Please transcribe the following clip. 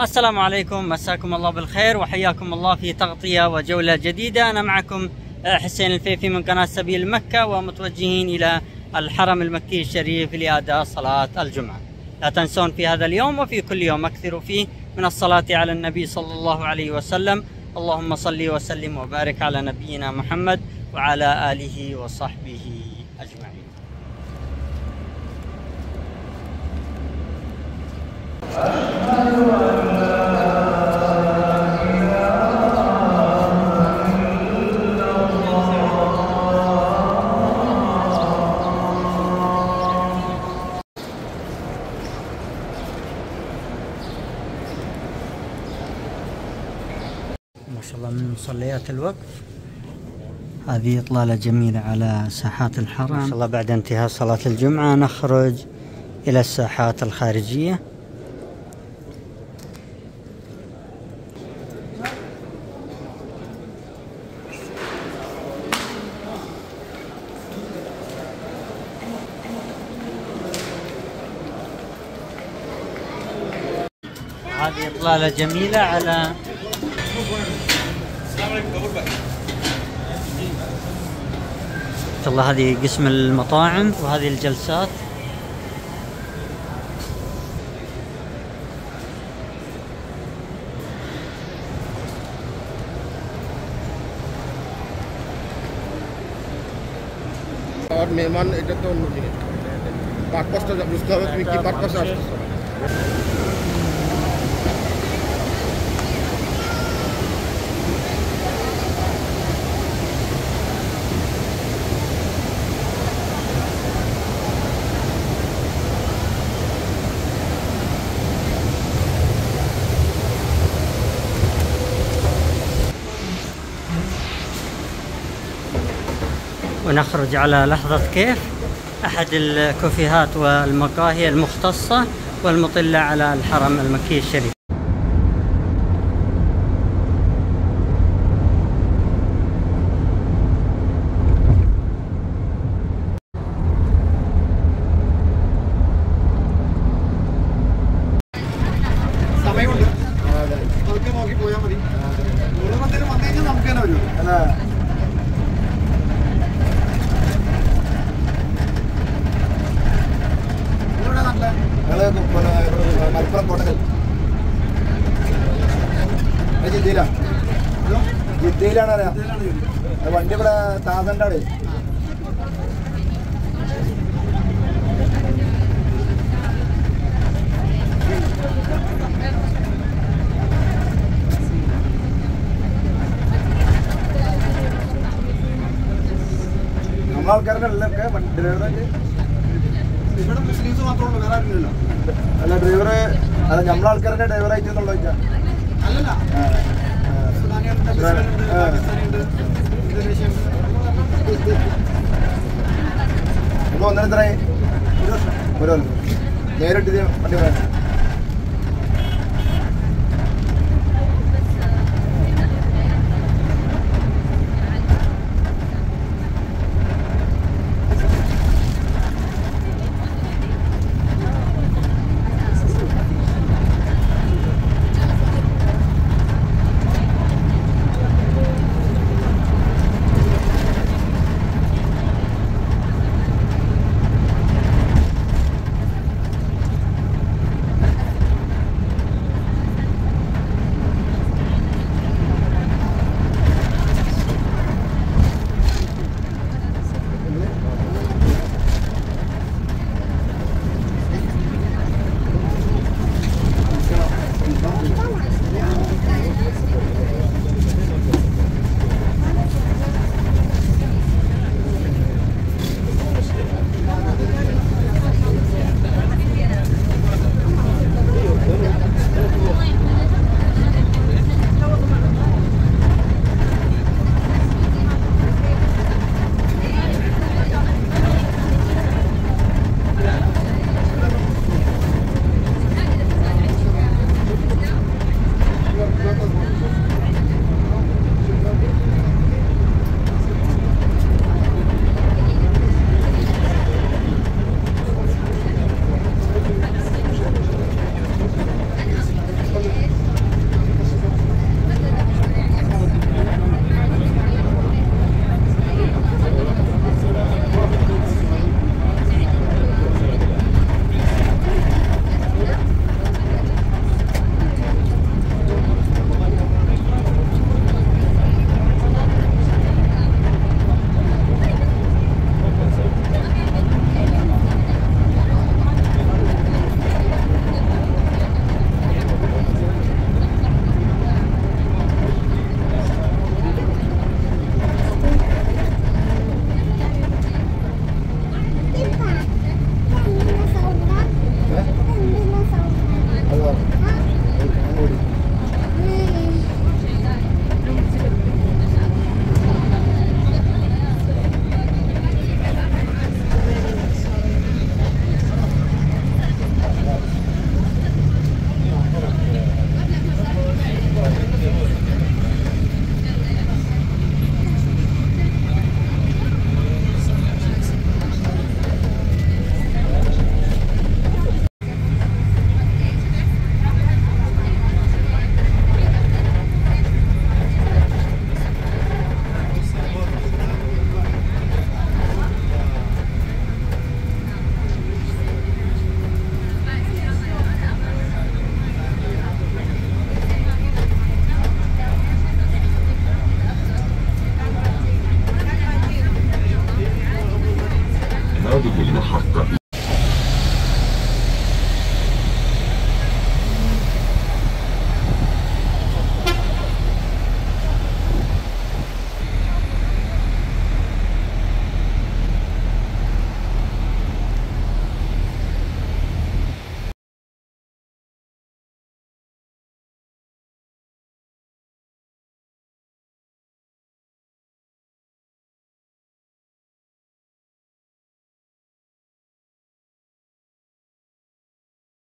السلام عليكم مساكم الله بالخير وحياكم الله في تغطية وجولة جديدة. أنا معكم حسين الفيفي من قناة سبيل مكة ومتوجهين إلى الحرم المكي الشريف لأداء صلاة الجمعة. لا تنسون في هذا اليوم وفي كل يوم أكثروا فيه من الصلاة على النبي صلى الله عليه وسلم. اللهم صل وسلم وبارك على نبينا محمد وعلى آله وصحبه أجمعين ما شاء الله من مصليات الوقف هذه إطلالة جميلة على ساحات الحرم. ما شاء الله بعد انتهاء صلاة الجمعة نخرج إلى الساحات الخارجية. هذه إطلالة جميلة على الله هذه قسم المطاعم وهذه الجلسات আর মেহমান এটা তো অন্য জিনিস পারপাসটা বুঝতে হবে তুমি কি পারপাসে আসতেছো ونخرج على لحظة كيف. أحد الكوفيهات والمقاهي المختصة والمطلة على الحرم المكي الشريف. മലപ്പുറം കോട്ടകൽ ജിദ്ദയിലാണ് ജിദ്ദയിലാണ്. അറിയാം വണ്ടി ഇവിടെ താസണ്ടാണ് ആൾക്കാരുടെ ഉള്ളിലൊക്കെ വണ്ടി ഡ്രൈവറൊക്കെ ഇവിടെ മുസ്ലിംസ് മാത്രമേ വേറെ ആരുമില്ലല്ലോ. അല്ല ഡ്രൈവർ അല്ല നമ്മളെ ആൾക്കാരുടെ ഡ്രൈവറായിട്ട് എന്നുള്ള അല്ലല്ല. ഒന്നിനെത്രയായി ഒരു വർഷം. നേരിട്ട് ഇത് വണ്ടി പറയാം